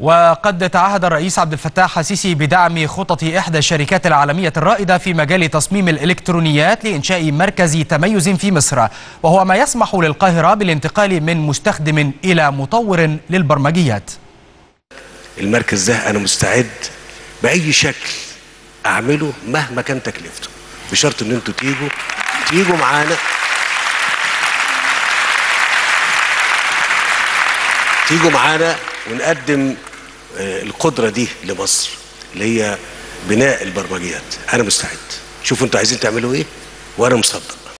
وقد تعهد الرئيس عبد الفتاح السيسي بدعم خطط إحدى الشركات العالمية الرائدة في مجال تصميم الإلكترونيات لإنشاء مركز تميز في مصر وهو ما يسمح للقاهرة بالانتقال من مستخدم إلى مطور للبرمجيات. المركز ده أنا مستعد بأي شكل أعمله مهما كان تكلفته بشرط إن أنتوا تيجوا تيجوا معانا. تيجوا معانا ونقدم القدرة دي لمصر اللي هي بناء البرمجيات. أنا مستعد. شوفوا أنتوا عايزين تعملوا إيه؟ وأنا مصدق.